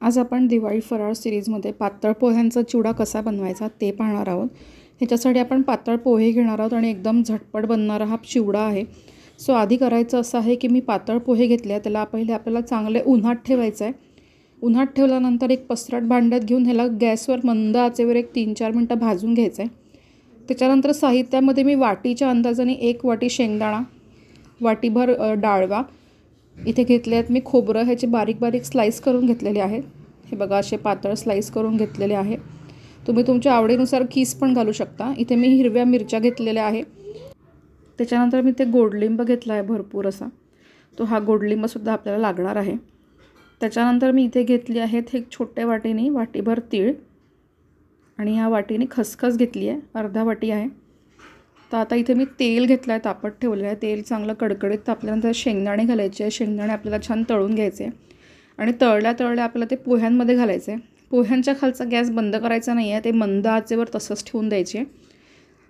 आज आपण दिवाळी फराळ सिरीजमध्ये पातळ पोह्यांचा चिवडा कसा बनवायचा ते पाहणार आहोत. ह्याच्यासाठी आपण पातळ पोहे घेणार आहोत आणि एकदम झटपट बनणारा हा चिवडा आहे. सो आधी करायचं असं आहे की मी पातळ पोहे घेतले आहे त्याला पहिले आपल्याला चांगले उन्हात ठेवायचं आहे. उन्हात ठेवल्यानंतर एक पसरट भांड्यात घेऊन ह्याला गॅसवर मंद आचेवर एक तीन चार मिनटं भाजून घ्यायचं आहे. त्याच्यानंतर साहित्यामध्ये मी वाटीच्या अंदाजाने एक वाटी शेंगदाणा वाटीभर डाळवा इथे घेतले आहेत. मी खोबरं ह्याचे बारीक बारीक स्लाईस करून घेतलेले आहेत. हे बघा असे पातळ स्लाईस करून घेतलेले आहे. तुम्ही तुमच्या आवडीनुसार खीस पण घालू शकता. इथे मी हिरव्या मिरच्या घेतलेल्या आहे. त्याच्यानंतर मी ते गोडलिंब घेतला आहे भरपूर असा. तो हा गोडलिंबसुद्धा आपल्याला लागणार आहे. त्याच्यानंतर मी इथे घेतली आहेत एक छोट्या वाटीने वाटीभर तीळ. आणि ह्या वाटीने खसखस घेतली आहे. अर्धा वाटी आहे. तर आता इथे मी तेल घेतलं आहे तापत ठेवलेलं आहे. तेल चांगलं कडकडीत तापल्यानंतर शेंगदाणे घालायचे. आहे शेंगदाणे आपल्याला छान तळून घ्यायचे. आणि तळल्या तळल्या आपल्याला ते पोह्यांमध्ये घालायचे. आहे पोह्यांच्या खालचा गॅस बंद करायचा नाही आहे ते मंद आचेवर तसंच ठेवून द्यायचे.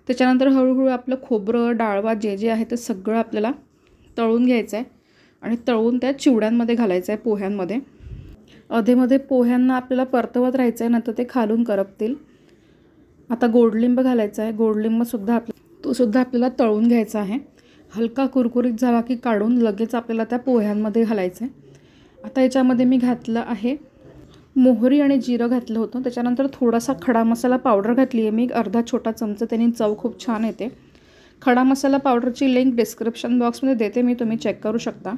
त्याच्यानंतर हळूहळू आपलं खोबरं डाळवा जे जे आहे ते सगळं आपल्याला तळून घ्यायचं आहे आणि तळून त्या चिवड्यांमध्ये घालायचं आहे पोह्यांमध्ये. अधेमध्ये पोह्यांना आपल्याला परतवत राहायचं आहे नंतर ते खालून करपतील. आता गोडलिंब घालायचं आहे गोडलिंबसुद्धा आपल्या तोसुद्धा आपल्याला तळून घ्यायचा आहे. हलका कुरकुरीत झाला की काढून लगेच आपल्याला त्या पोह्यांमध्ये घालायचं आहे आता याच्यामध्ये मी घातलं आहे मोहरी आणि जिरं घातलं होतं. त्याच्यानंतर थोडासा खडा मसाला पावडर घातली आहे मी. एक अर्धा छोटा चमचा त्याने चव खूप छान येते. खडा मसाला पावडरची लिंक डिस्क्रिप्शन बॉक्समध्ये देते मी तुम्ही चेक करू शकता.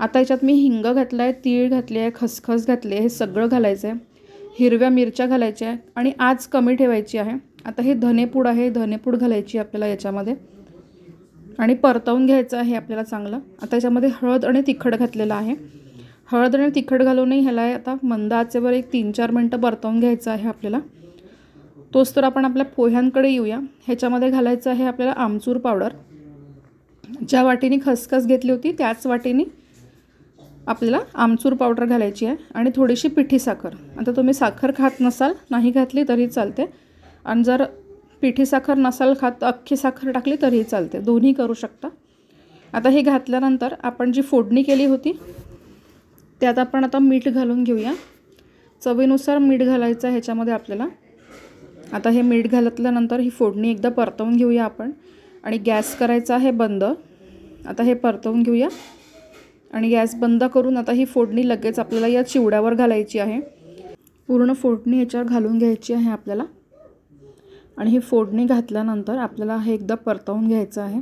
आता याच्यात मी हिंग घातलं आहे तीळ घातली आहे खसखस घातली आहे हे सगळं घालायचं आहे हिरव्या मिरच्या घालायच्या आहे आणि आज कमी ठेवायची आहे. आता हे धनेपूड आहे धनेपूड घालायची आपल्याला याच्यामध्ये. आणि परतवून घ्यायचं आहे आपल्याला चांगलं. आता याच्यामध्ये हळद आणि तिखट घातलेलं आहे. हळद आणि तिखट घालूनही ह्याला आता मंद आचेवर एक तीन चार मिनटं परतवून घ्यायचं आहे आपल्याला. तोच तर आपण आपल्या पोह्यांकडे येऊया. ह्याच्यामध्ये घालायचं आहे आपल्याला आमचूर पावडर. ज्या वाटीने खसखस घेतली होती त्याच वाटीने आपल्याला आमचूर पावडर घालायची आहे. आणि थोडीशी पिठी साखर. आता तुम्ही साखर खात नसाल नाही घातली तरी चालते. आणि जर पिठी साखर नसाल खात अख्खी साखर टाकली तरीही चालते. दोन्ही करू शकता. आता हे घातल्यानंतर आपण जी फोडणी केली होती त्यात आपण आता मीठ घालून घेऊया. चवीनुसार मीठ घालायचं आहे ह्याच्यामध्ये आपल्याला. आता हे मीठ घालतल्यानंतर ही फोडणी एकदा परतवून घेऊया आपण. आणि गॅस करायचा आहे बंद. आता हे परतवून घेऊया. आणि गॅस बंद करून आता ही फोडणी लगेच आपल्याला या चिवड्यावर घालायची आहे. पूर्ण फोडणी ह्याच्यावर घालून घ्यायची आहे आपल्याला. आणि ही फोडणी घातल्यानंतर आपल्याला हे एकदा परतवून घ्यायचं आहे.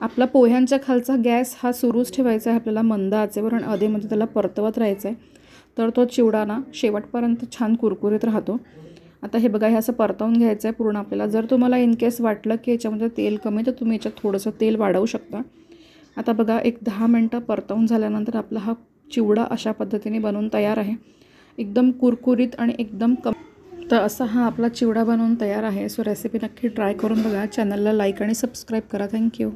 आपला पोह्यांच्या खालचा गॅस हा सुरूच ठेवायचा आहे. आपल्याला मंद आचेवर आणि अधेमध्ये त्याला परतवत राहायचं आहे तर तो चिवडा ना शेवटपर्यंत छान कुरकुरीत राहतो. आता हे बघा हे असं परतवून घ्यायचं आहे पूर्ण आपल्याला. जर तुम्हाला इन केस वाटलं की याच्यामध्ये तेल कमी तर तुम्ही याच्यात थोडंसं तेल वाढवू शकता. आता बघा एक दहा मिनटं परतवून झाल्यानंतर आपला हा चिवडा अशा पद्धतीने बनवून तयार आहे. एकदम कुरकुरीत आणि एकदम कम तर असा हा आपला चिवडा बनवून तयार आहे. सो रेसिपी नक्की ट्राय करून बघा. चॅनलला लाईक आणि सबस्क्राईब करा. थँक्यू